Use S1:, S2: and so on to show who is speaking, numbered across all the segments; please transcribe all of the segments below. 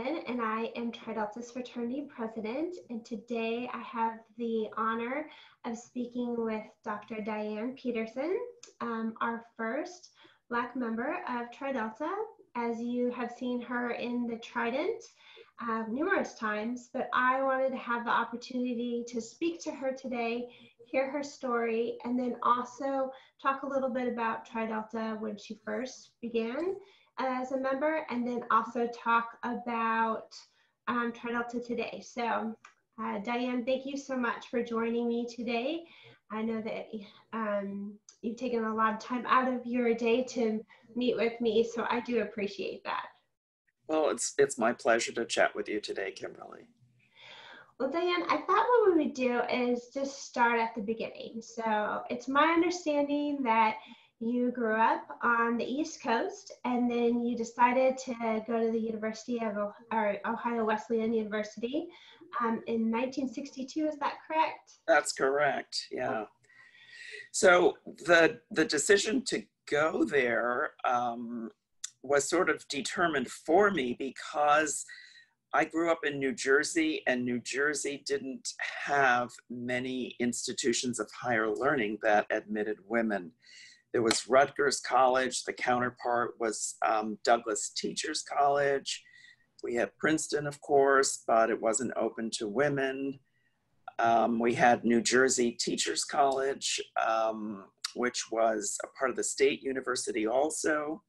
S1: Sullivan, and I am Tri Delta's fraternity president. And today I have the honor of speaking with Dr. Diane Petersen, um, our first Black member of Tri Delta. As you have seen her in the Trident uh, numerous times, but I wanted to have the opportunity to speak to her today, hear her story, and then also talk a little bit about Tri Delta when she first began as a member, and then also talk about um, Tri Delta today. So, uh, Diane, thank you so much for joining me today. I know that um, you've taken a lot of time out of your day to meet with me, so I do appreciate that.
S2: Well, it's it's my pleasure to chat with you today, Kimberlee.
S1: Well, Diane, I thought what we would do is just start at the beginning. So it's my understanding that you grew up on the East Coast and then you decided to go to the University of or Ohio Wesleyan University um, in 1962. Is that correct?
S2: That's correct. Yeah. So the the decision to go there um, was sort of determined for me because I grew up in New Jersey, and New Jersey didn't have many institutions of higher learning that admitted women. There was Rutgers College, the counterpart was um, Douglass Teachers College. We had Princeton, of course, but it wasn't open to women. Um, we had New Jersey Teachers College, um, which was a part of the state university also.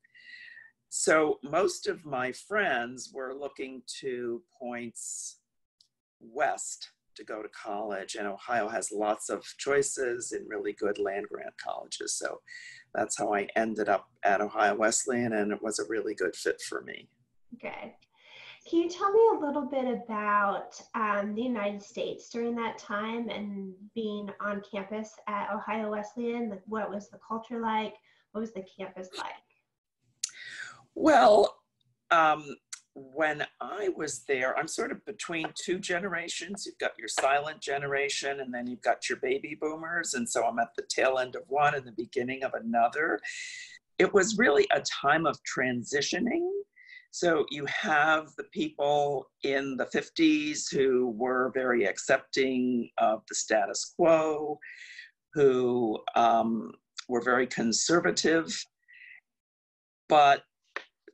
S2: So most of my friends were looking to points west to go to college, and Ohio has lots of choices in really good land grant colleges. So that's how I ended up at Ohio Wesleyan, and it was a really good fit for me.
S1: Good. Can you tell me a little bit about um, the United States during that time and being on campus at Ohio Wesleyan? Like, what was the culture like? What was the campus like?
S2: Well, um, when I was there, I'm sort of between two generations. You've got your silent generation, and then you've got your baby boomers. And so I'm at the tail end of one and the beginning of another. It was really a time of transitioning. So you have the people in the 50s who were very accepting of the status quo, who um, were very conservative. But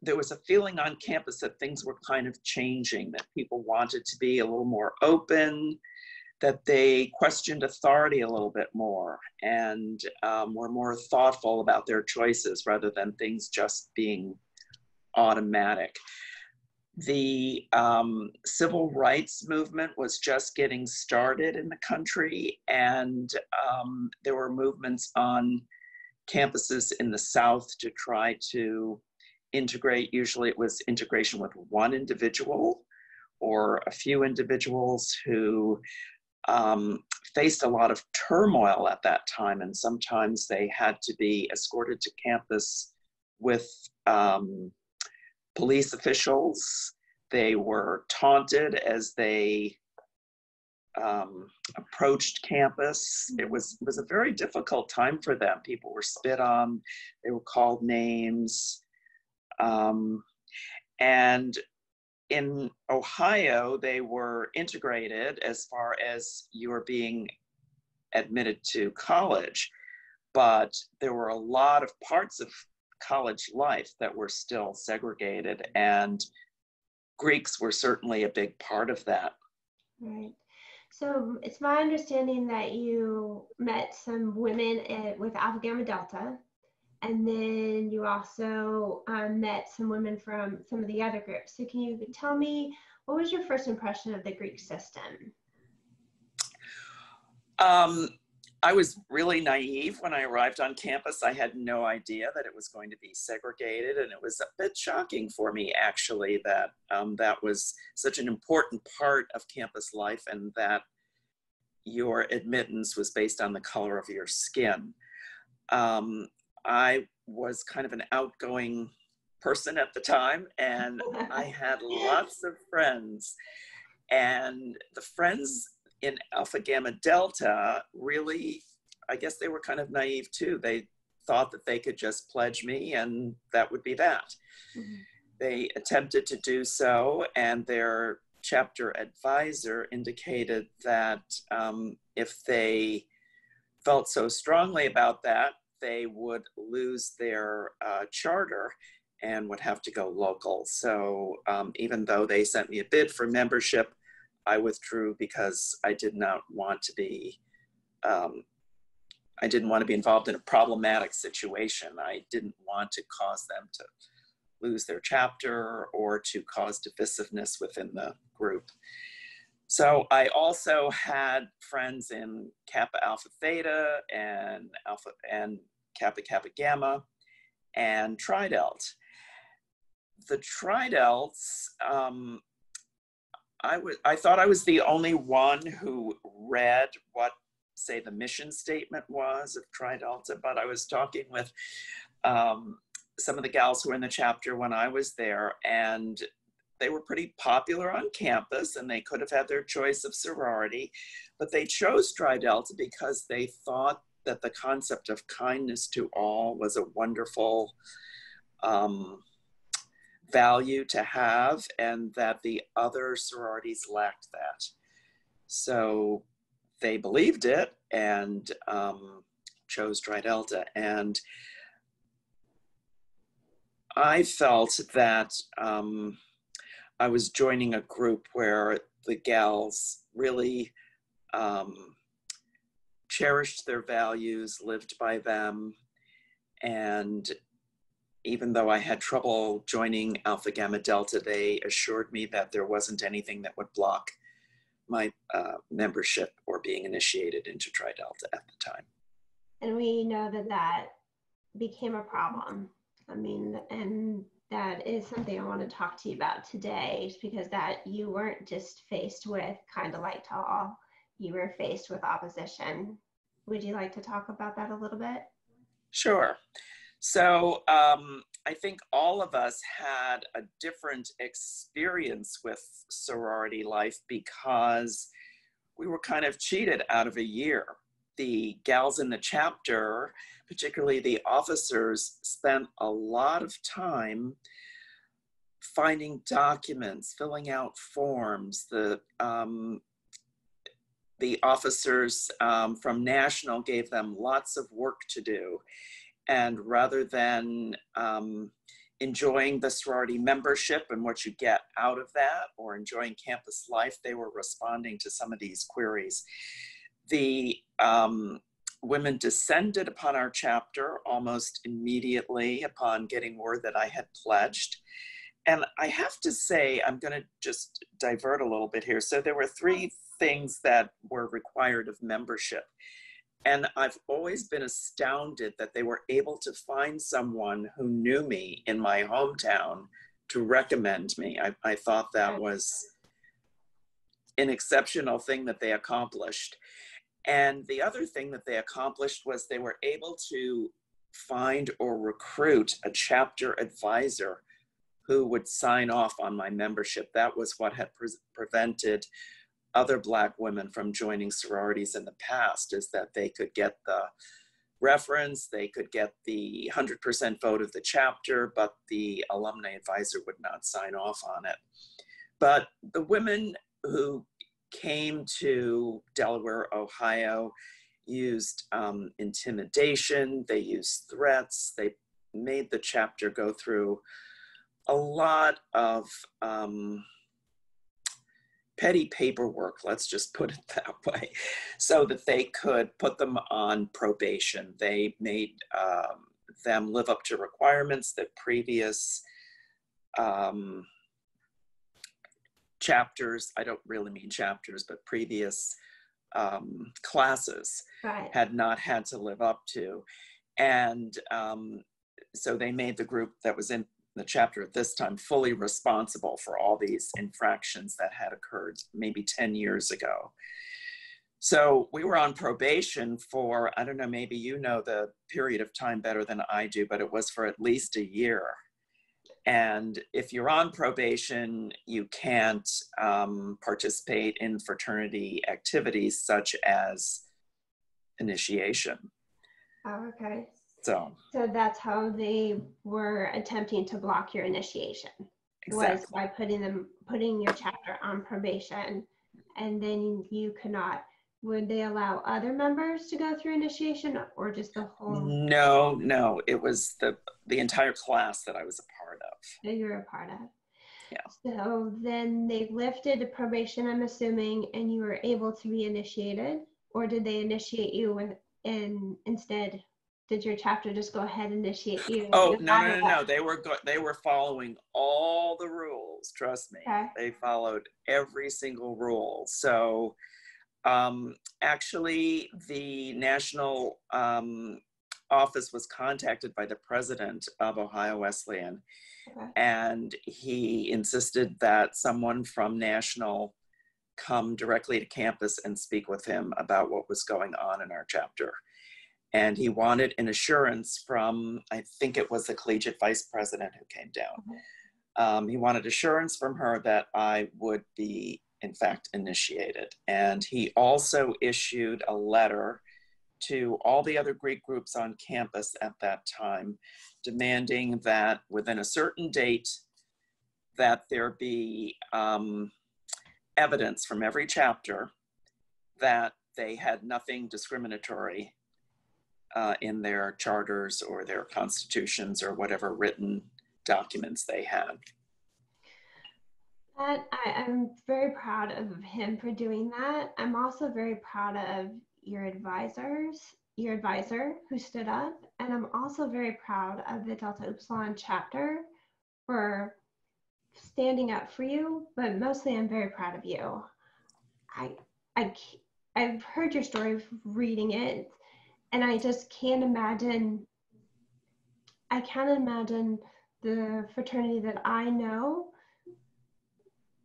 S2: there was a feeling on campus that things were kind of changing, that people wanted to be a little more open, that they questioned authority a little bit more and um, were more thoughtful about their choices rather than things just being automatic. The um, civil rights movement was just getting started in the country, and um, there were movements on campuses in the South to try to integrate, usually it was integration with one individual or a few individuals who um, faced a lot of turmoil at that time, and sometimes they had to be escorted to campus with um, police officials. They were taunted as they um, approached campus. It was it was a very difficult time for them. People were spit on. They were called names. Um, and in Ohio, they were integrated as far as you were being admitted to college, but there were a lot of parts of college life that were still segregated, and Greeks were certainly a big part of that.
S1: Right. So it's my understanding that you met some women at, with Alpha Gamma Delta and then you also um, met some women from some of the other groups. So can you tell me what was your first impression of the Greek system?
S2: Um, I was really naive when I arrived on campus. I had no idea that it was going to be segregated, and it was a bit shocking for me actually that um, that was such an important part of campus life, and that your admittance was based on the color of your skin. Um, I was kind of an outgoing person at the time, and I had lots of friends. And the friends in Alpha Gamma Delta really, I guess they were kind of naive too. They thought that they could just pledge me and that would be that. Mm-hmm. they attempted to do so, and their chapter advisor indicated that um, if they felt so strongly about that, they would lose their uh, charter and would have to go local. So um, even though they sent me a bid for membership, I withdrew because I did not want to be, um, I didn't want to be involved in a problematic situation. I didn't want to cause them to lose their chapter or to cause divisiveness within the group. So I also had friends in Kappa Alpha Theta and Alpha and Kappa Kappa Gamma and Tri-Delt. The Tri-Delts, um, I, was, I thought I was the only one who read what, say, the mission statement was of Tri Delta, but I was talking with um, some of the gals who were in the chapter when I was there, and they were pretty popular on campus and they could have had their choice of sorority, but they chose Tri Delta because they thought that the concept of kindness to all was a wonderful um, value to have and that the other sororities lacked that. So they believed it and um, chose Tri Delta. And I felt that um, I was joining a group where the gals really um, cherished their values, lived by them, and even though I had trouble joining Alpha Gamma Delta, they assured me that there wasn't anything that would block my uh, membership or being initiated into Tri Delta at the time.
S1: And we know that that became a problem. I mean, and that is something I want to talk to you about today because that you weren't just faced with kind of like to all, you were faced with opposition. Would you like to talk about that a little bit?
S2: Sure. So um, I think all of us had a different experience with sorority life because we were kind of cheated out of a year. The gals in the chapter particularly the officers, spent a lot of time finding documents, filling out forms. The um, the officers um, from National gave them lots of work to do. And rather than um, enjoying the sorority membership and what you get out of that or enjoying campus life, they were responding to some of these queries. The um, women descended upon our chapter almost immediately upon getting word that I had pledged. And I have to say, I'm going to just divert a little bit here. So there were three things that were required of membership. And I've always been astounded that they were able to find someone who knew me in my hometown to recommend me. I, I thought that was an exceptional thing that they accomplished. And the other thing that they accomplished was they were able to find or recruit a chapter advisor who would sign off on my membership. That was what had pre prevented other Black women from joining sororities in the past, is that they could get the reference, they could get the 100% vote of the chapter, but the alumni advisor would not sign off on it. But the women who came to Delaware, Ohio, used um, intimidation, they used threats, they made the chapter go through a lot of um, petty paperwork, let's just put it that way, so that they could put them on probation. They made um, them live up to requirements that previous um, chapters, I don't really mean chapters, but previous um, classes right. had not had to live up to. And um, so they made the group that was in the chapter at this time fully responsible for all these infractions that had occurred maybe 10 years ago. So we were on probation for, I don't know, maybe you know the period of time better than I do, but it was for at least a year. And if you're on probation, you can't um, participate in fraternity activities such as initiation.
S1: Oh, okay.
S2: So,
S1: So that's how they were attempting to block your initiation. Was by putting them, putting your chapter on probation. And then you could not, would they allow other members to go through initiation or just the whole
S2: No, no, it was the the entire class that I was a part of.
S1: that you're a part of?
S2: Yeah.
S1: So then they lifted the probation, I'm assuming, and you were able to be initiated? Or did they initiate you with, and instead, did your chapter just go ahead and initiate you?
S2: Oh no, no, no, no! They were go- they were following all the rules. Trust me,
S1: Okay.
S2: they followed every single rule. So, um, actually, the national um, office was contacted by the president of Ohio Wesleyan,
S1: Okay.
S2: and he insisted that someone from national come directly to campus and speak with him about what was going on in our chapter. And he wanted an assurance from i think it was the collegiate vice president who came down. Um, he wanted assurance from her that i would be in fact initiated. And he also issued a letter to all the other greek groups on campus at that time demanding that within a certain date that there be um, evidence from every chapter that they had nothing discriminatory uh, in their charters or their constitutions or whatever written documents they had.
S1: That I, I'm very proud of him for doing that. I'm also very proud of your advisors, your advisor who stood up, and I'm also very proud of the Delta Upsilon chapter for standing up for you. But mostly, I'm very proud of you. I, I, I've heard your story reading it, and I just can't imagine. I can't imagine the fraternity that I know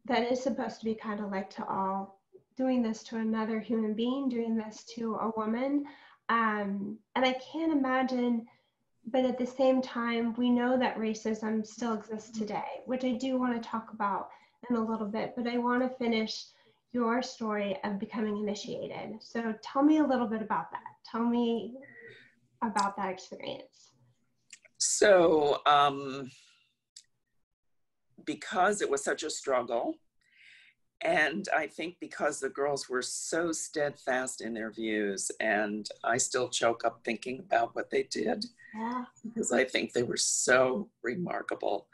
S1: that is supposed to be kind of like to all doing this to another human being doing this to a woman. Um, and i can't imagine but at the same time we know that racism still exists today which i do want to talk about in a little bit but i want to finish your story of becoming initiated. So tell me a little bit about that. Tell me about that experience.
S2: So, um, because it was such a struggle, and I think because the girls were so steadfast in their views, and I still choke up thinking about what they did.
S1: yeah
S2: because I think they were so remarkable.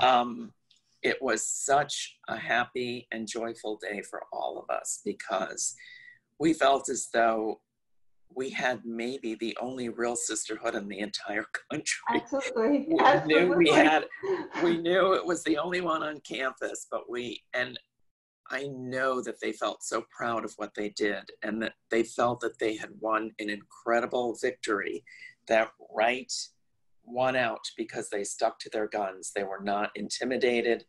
S2: Um, it was such a happy and joyful day for all of us because we felt as though we had maybe the only real sisterhood in the entire country.
S1: absolutely
S2: We knew we had, we knew it was the only one on campus, but we, and I know that they felt so proud of what they did and that they felt that they had won an incredible victory that right won out because they stuck to their guns. They were not intimidated.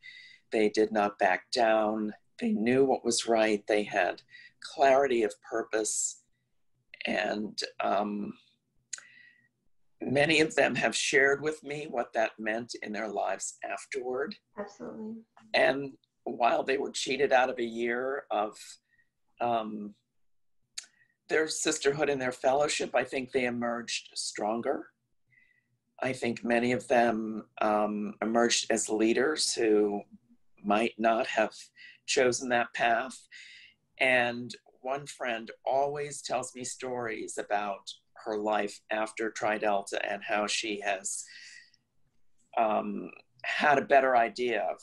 S2: They did not back down. They knew what was right. They had clarity of purpose. And um, many of them have shared with me what that meant in their lives afterward.
S1: absolutely
S2: And while they were cheated out of a year of um, their sisterhood and their fellowship, I think they emerged stronger. I think many of them um, emerged as leaders who might not have chosen that path. And one friend always tells me stories about her life after Tri Delta and how she has um, had a better idea of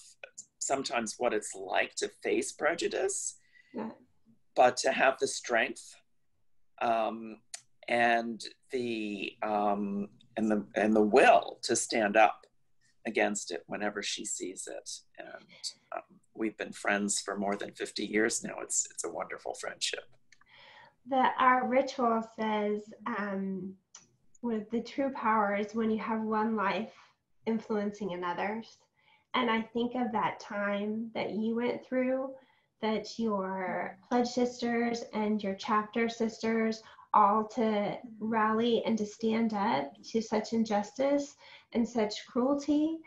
S2: sometimes what it's like to face prejudice,
S1: Yeah.
S2: but to have the strength um, and the um, and the and the will to stand up against it whenever she sees it. And um, we've been friends for more than 50 years now. It's it's a wonderful friendship.
S1: the our ritual says um, with the true power is when you have one life influencing another's and i think of that time that you went through that your pledge sisters and your chapter sisters all to rally and to stand up to such injustice and such cruelty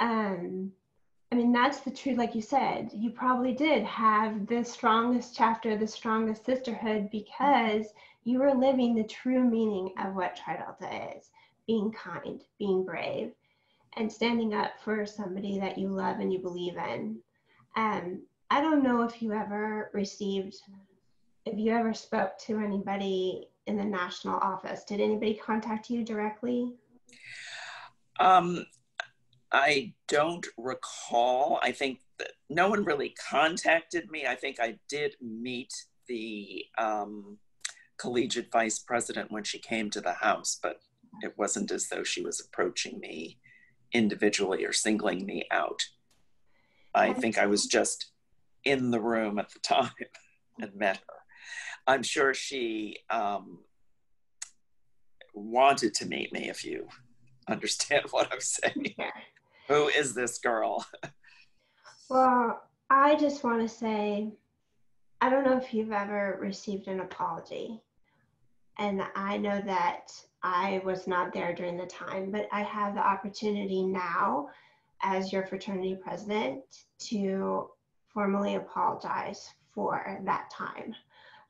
S1: um, I mean, that's the truth. Like you said, you probably did have the strongest chapter, the strongest sisterhood because you were living the true meaning of what Tri Delta is. being kind, being brave, and standing up for somebody that you love and you believe in. Um, I don't know if you ever received, if you ever spoke to anybody in the national office. Did anybody contact you directly?
S2: Um, I don't recall. I think that no one really contacted me. I think I did meet the um, collegiate vice president when she came to the house, but it wasn't as though she was approaching me individually or singling me out. I think I was just in the room at the time and met her. I'm sure she um, wanted to meet me, if you understand what I'm saying.
S1: Yeah.
S2: Who is this girl?
S1: Well, I just want to say I don't know if you've ever received an apology. And I know that I was not there during the time, but I have the opportunity now as your fraternity president to formally apologize for that time.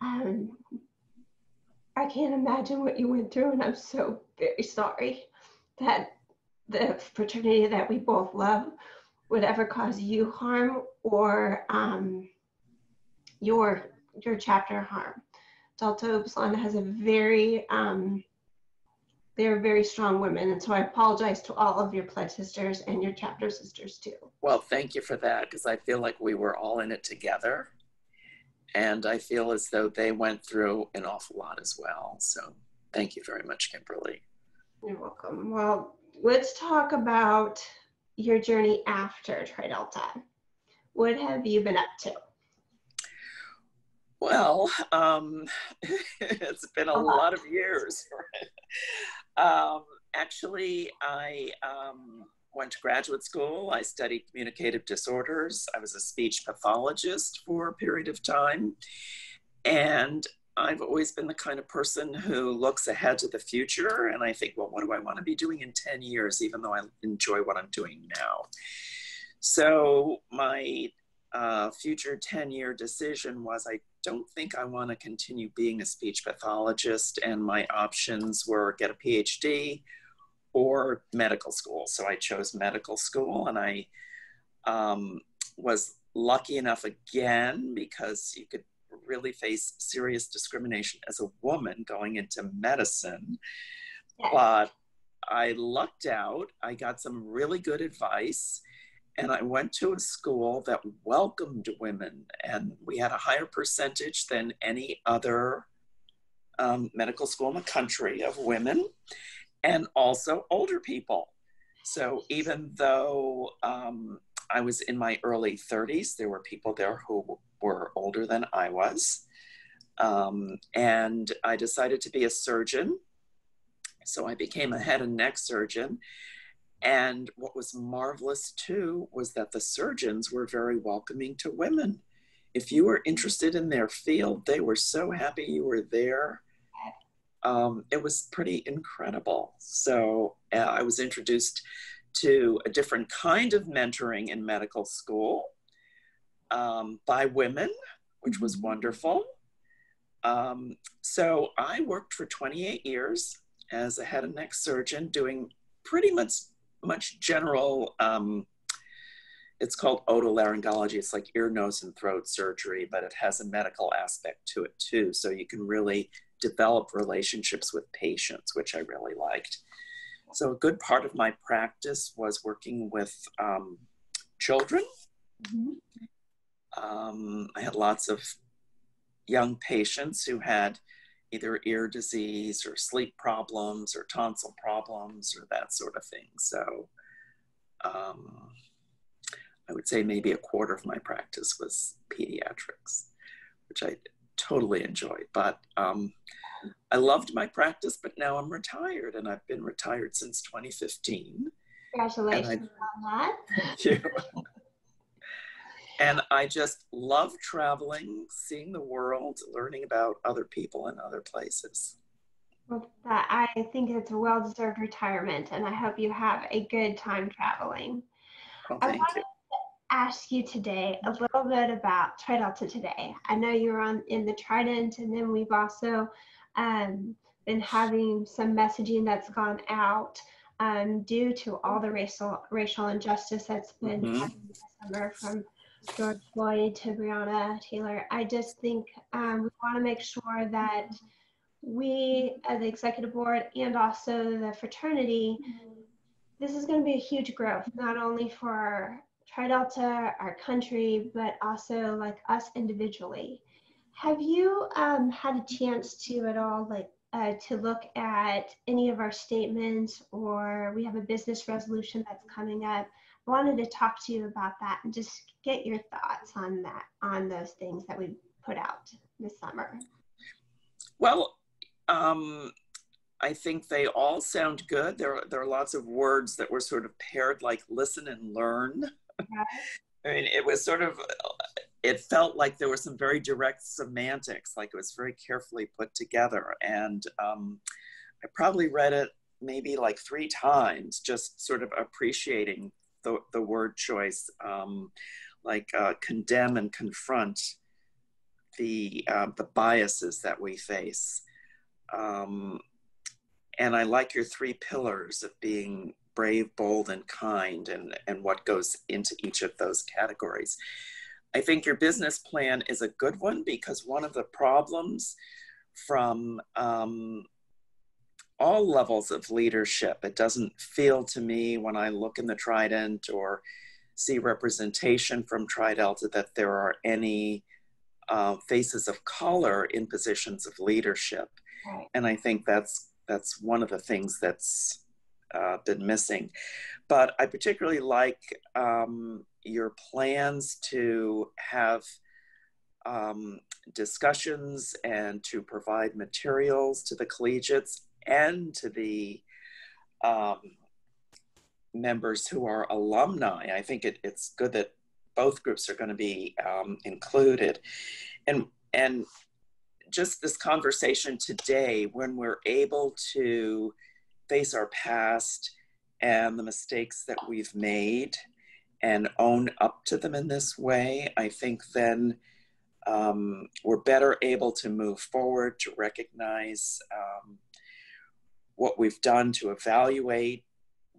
S1: Um, I can't imagine what you went through, and I'm so very sorry that the fraternity that we both love would ever cause you harm or um, your your chapter harm. Delta Upsilon has a very um, they're very strong women, and so I apologize to all of your pledge sisters and your chapter sisters too.
S2: Well, thank you for that because I feel like we were all in it together. And I feel as though they went through an awful lot as well. So thank you very much, Kimberlee.
S1: You're welcome. Well, let's talk about your journey after Tri Delta. What have you been up to?
S2: Well, um, it's been a lot of years. um, actually, I um, went to graduate school. I studied communicative disorders. I was a speech pathologist for a period of time. And I've always been the kind of person who looks ahead to the future. And I think, well, what do I want to be doing in 10 years, even though I enjoy what I'm doing now? So my uh, future 10 year decision was I don't think I want to continue being a speech pathologist. And my options were get a PhD or medical school. So I chose medical school and I um, was lucky enough again because you could really face serious discrimination as a woman going into medicine. But I lucked out. I got some really good advice. And I went to a school that welcomed women, and we had a higher percentage than any other um, medical school in the country of women and also older people. So even though um, I was in my early 30s, there were people there who were older than I was. Um, and I decided to be a surgeon. So I became a head and neck surgeon. And what was marvelous too was that the surgeons were very welcoming to women. If you were interested in their field, they were so happy you were there um, it was pretty incredible. So uh, I was introduced to a different kind of mentoring in medical school um, by women, which was mm-hmm. wonderful. Um, so I worked for 28 years as a head and neck surgeon, doing pretty much much general. Um, it's called otolaryngology. It's like ear, nose, and throat surgery, but it has a medical aspect to it too. So you can really develop relationships with patients, which I really liked. So, a good part of my practice was working with um, children. Mm-hmm. Um, I had lots of young patients who had either ear disease or sleep problems or tonsil problems or that sort of thing. So, um, I would say maybe a quarter of my practice was pediatrics, which I totally enjoyed. But um, I loved my practice, but now I'm retired and I've been retired since 2015.
S1: Congratulations on that.
S2: Thank you. and I just love traveling, seeing the world, learning about other people and other places.
S1: Well, that, I think it's a well deserved retirement, and I hope you have a good time traveling.
S2: Well, thank you to
S1: ask you today a little bit about Tri Delta today. I know you're on in the Trident, and then we've also um, been having some messaging that's gone out um, due to all the racial racial injustice that's been
S2: Mhm.
S1: happening this summer from George Floyd to Breonna Taylor. I just think um, we want to make sure that we, as the executive board and also the fraternity, this is going to be a huge growth, not only for Tri Delta, our country, but also like us individually. Have you um, had a chance to at all, like, uh, to look at any of our statements, or we have a business resolution that's coming up? I wanted to talk to you about that and just get your thoughts on that, on those things that we put out this summer.
S2: Well, um, I think they all sound good. There, there are lots of words that were sort of paired like listen and learn.
S1: Yeah.
S2: I mean, it was sort of, it felt like there was some very direct semantics, like it was very carefully put together. And um, I probably read it maybe like three times, just sort of appreciating the, the word choice, um, like uh, condemn and confront the, uh, the biases that we face. Um, and I like your three pillars of being brave, bold, and kind, and, and what goes into each of those categories. I think your business plan is a good one because one of the problems from um, all levels of leadership, it doesn't feel to me when I look in the Trident or see representation from Tri Delta that there are any uh, faces of color in positions of leadership.
S1: Right.
S2: And I think that's that's one of the things that's uh, been missing. But I particularly like um, your plans to have um, discussions and to provide materials to the collegiates and to the um, members who are alumni. I think it, it's good that both groups are going to be um, included. And, and just this conversation today, when we're able to face our past and the mistakes that we've made and own up to them in this way, I think then um, we're better able to move forward, to recognize um, what we've done, to evaluate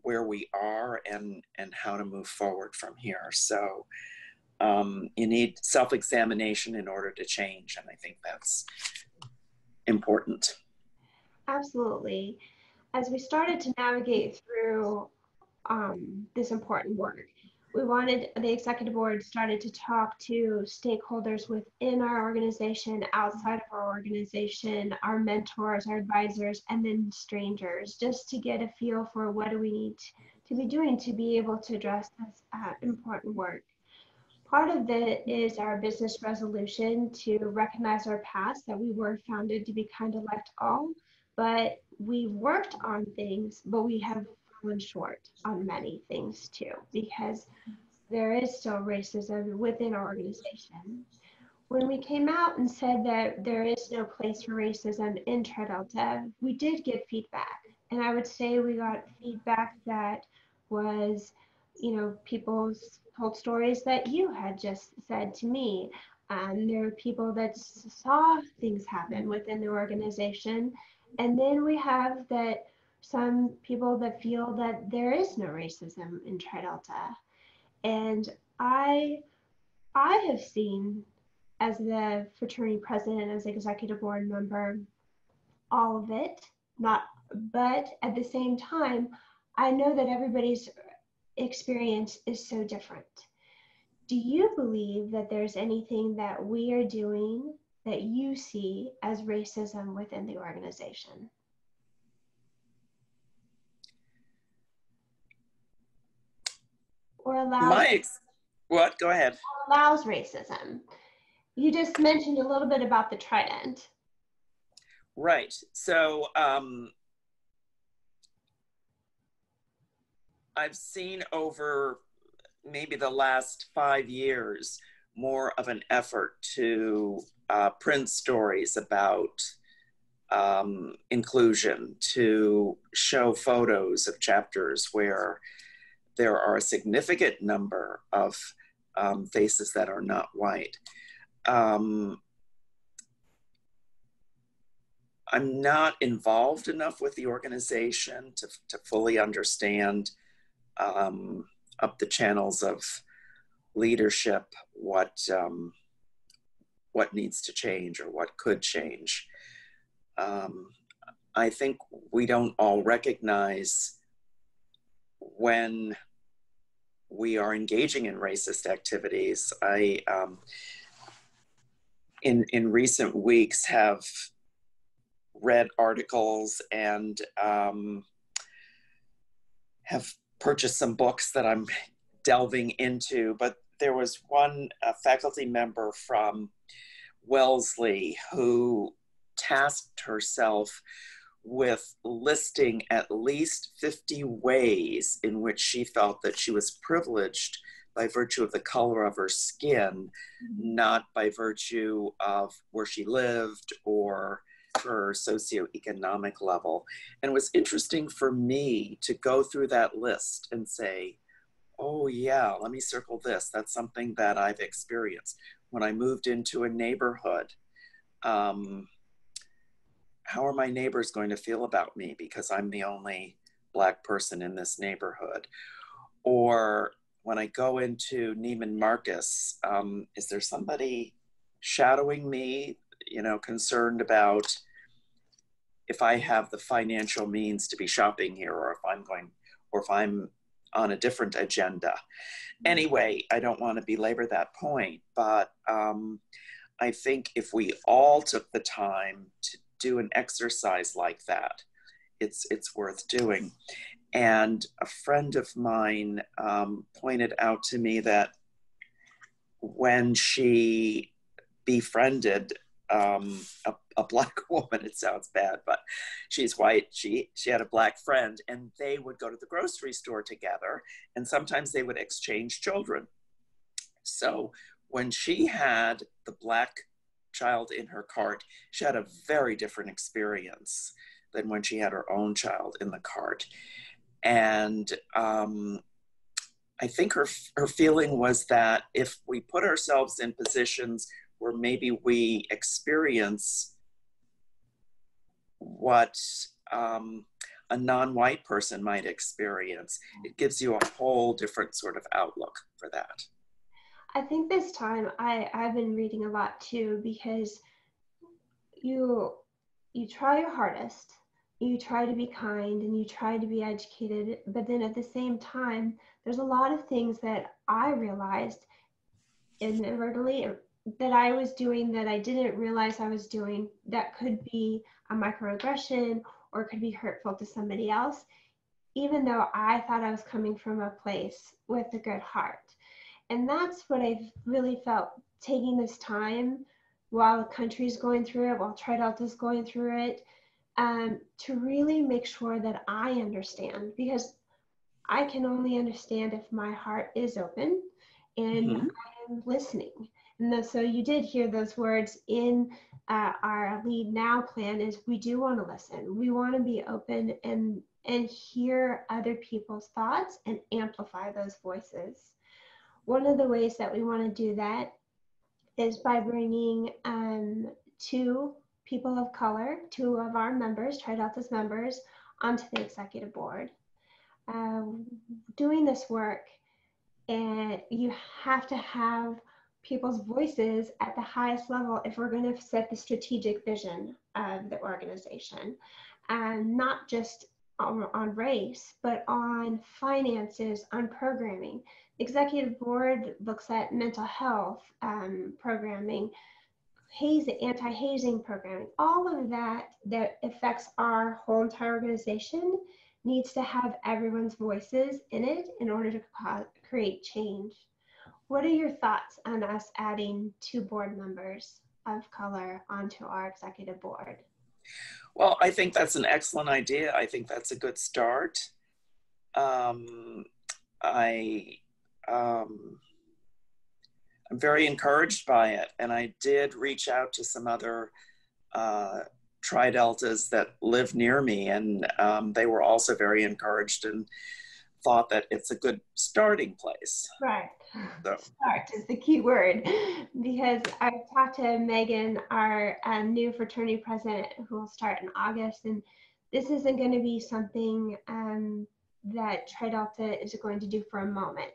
S2: where we are and, and how to move forward from here. So um, you need self-examination in order to change. And I think that's important.
S1: Absolutely. As we started to navigate through um, this important work, we wanted the executive board started to talk to stakeholders within our organization, outside of our organization, our mentors, our advisors, and then strangers, just to get a feel for what do we need to be doing to be able to address this uh, important work. Part of it is our business resolution to recognize our past that we were founded to be kind of like all, but we worked on things, but we have fallen short on many things too, because there is still racism within our organization. When we came out and said that there is no place for racism in Tri Delta, we did get feedback. And I would say we got feedback that was, you know, people told stories that you had just said to me. Um, there were people that saw things happen within the organization. And then we have that some people that feel that there is no racism in Tri Delta. And I I have seen as the fraternity president, as executive board member, all of it. Not but at the same time, I know that everybody's experience is so different. Do you believe that there's anything that we are doing that you see as racism within the organization? Or allows,
S2: My, what? Go ahead.
S1: allows racism? You just mentioned a little bit about the trident.
S2: Right. So um, I've seen over maybe the last five years more of an effort to uh, print stories about um, inclusion, to show photos of chapters where there are a significant number of um, faces that are not white. Um, I'm not involved enough with the organization to, to fully understand um, up the channels of leadership what um, what needs to change or what could change. Um, I think we don't all recognize when we are engaging in racist activities. I, um, in in recent weeks, have read articles and um, have purchased some books that I'm delving into. But there was one faculty member from Wellesley who tasked herself with listing at least 50 ways in which she felt that she was privileged by virtue of the color of her skin, mm-hmm. not by virtue of where she lived or her socioeconomic level. And it was interesting for me to go through that list and say, oh, yeah, let me circle this. That's something that I've experienced. When I moved into a neighborhood, um, how are my neighbors going to feel about me because I'm the only Black person in this neighborhood? Or when I go into Neiman Marcus, um, is there somebody shadowing me, you know, concerned about if I have the financial means to be shopping here or if I'm going, or if I'm on a different agenda. Anyway, I don't want to belabor that point, but um, I think if we all took the time to do an exercise like that, it's it's worth doing. And a friend of mine um, pointed out to me that when she befriended um, a, a, black woman, it sounds bad, but she's white. She she had a black friend, and they would go to the grocery store together, and sometimes they would exchange children. So when she had the black child in her cart, she had a very different experience than when she had her own child in the cart. And um, I think her, her feeling was that if we put ourselves in positions where maybe we experience what um, a non white person might experience, it gives you a whole different sort of outlook for that.
S1: I think this time I I've been reading a lot too because you you try your hardest, you try to be kind and you try to be educated, but then at the same time there's a lot of things that I realized inadvertently that I was doing that I didn't realize I was doing that could be a microaggression or could be hurtful to somebody else, even though I thought I was coming from a place with a good heart. And that's what I've really felt taking this time while the country is going through it, while Tri Delta is going through it, um, to really make sure that I understand because I can only understand if my heart is open and mm-hmm. I am listening. And the, so you did hear those words in uh, our LEADDD Now plan is we do want to listen. We want to be open and and hear other people's thoughts and amplify those voices. One of the ways that we want to do that is by bringing um, two people of color, two of our members, Tri Delta's members, onto the executive board. Um, doing this work, and you have to have people's voices at the highest level if we're going to set the strategic vision of the organization, and not just on, on race, but on finances, on programming executive board looks at mental health um, programming, hazing, anti-hazing programming, all of that that affects our whole entire organization needs to have everyone's voices in it in order to create change. What are your thoughts on us adding two board members of color onto our executive board?
S2: Well, I think that's an excellent idea. I think that's a good start. Um, I um, I'm very encouraged by it. And I did reach out to some other uh, tri deltas that live near me, and um, they were also very encouraged and thought that it's a good starting place.
S1: Right.
S2: So.
S1: Start is the key word because I've talked to Megan, our um, new fraternity president, who will start in August, and this isn't going to be something um, that Tri Delta is going to do for a moment.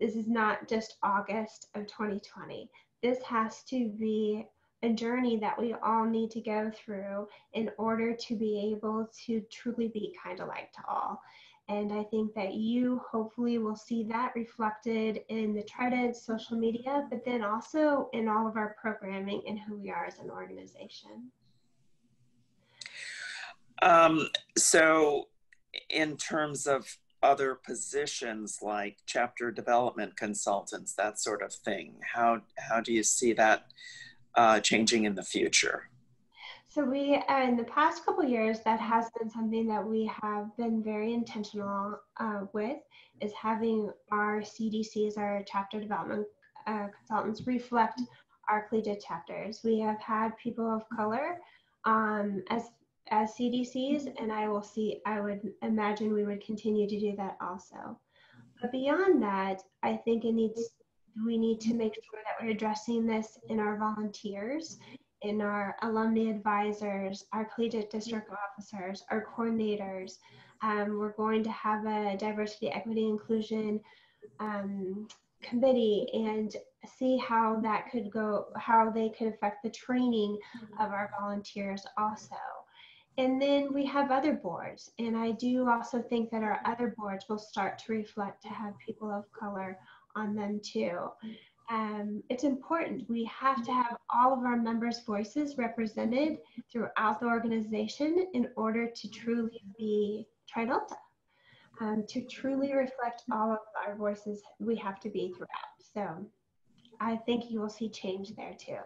S1: This is not just August of 2020. This has to be a journey that we all need to go through in order to be able to truly be kind of like to all. And I think that you hopefully will see that reflected in the Trident social media, but then also in all of our programming and who we are as an organization.
S2: Um, so, in terms of other positions like chapter development consultants, that sort of thing, how how do you see that uh, changing in the future?
S1: So we, uh, in the past couple years, that has been something that we have been very intentional uh, with, is having our CDCs, our chapter development uh, consultants, reflect our collegiate chapters. We have had people of color um, as as CDCs, and I will see. I would imagine we would continue to do that also. But beyond that, I think it needs. We need to make sure that we're addressing this in our volunteers in our alumni advisors, our collegiate district officers, our coordinators. Um, we're going to have a diversity, equity, inclusion um, committee and see how that could go, how they could affect the training of our volunteers also. And then we have other boards, and I do also think that our other boards will start to reflect to have people of color on them too um, it's important. We have to have all of our members' voices represented throughout the organization in order to truly be Tri Delta. Um, to truly reflect all of our voices, we have to be throughout. So I think you will see change there too.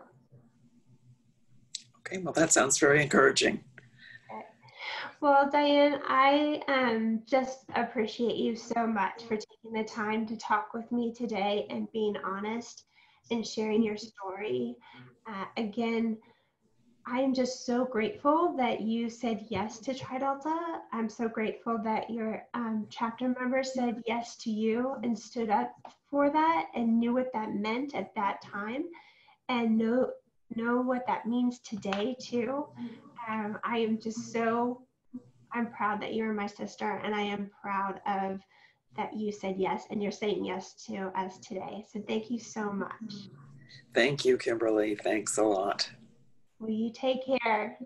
S2: Okay, well, that sounds very encouraging.
S1: Well, Diane, I um, just appreciate you so much for taking the time to talk with me today and being honest and sharing your story. Uh, again, I am just so grateful that you said yes to Tri Delta. I'm so grateful that your um, chapter member said yes to you and stood up for that and knew what that meant at that time and know know what that means today too. Um, I am just so I'm proud that you are my sister, and I am proud of that you said yes and you're saying yes to us today. So thank you so much.
S2: Thank you, Kimberlee. Thanks a lot.
S1: Will you take care?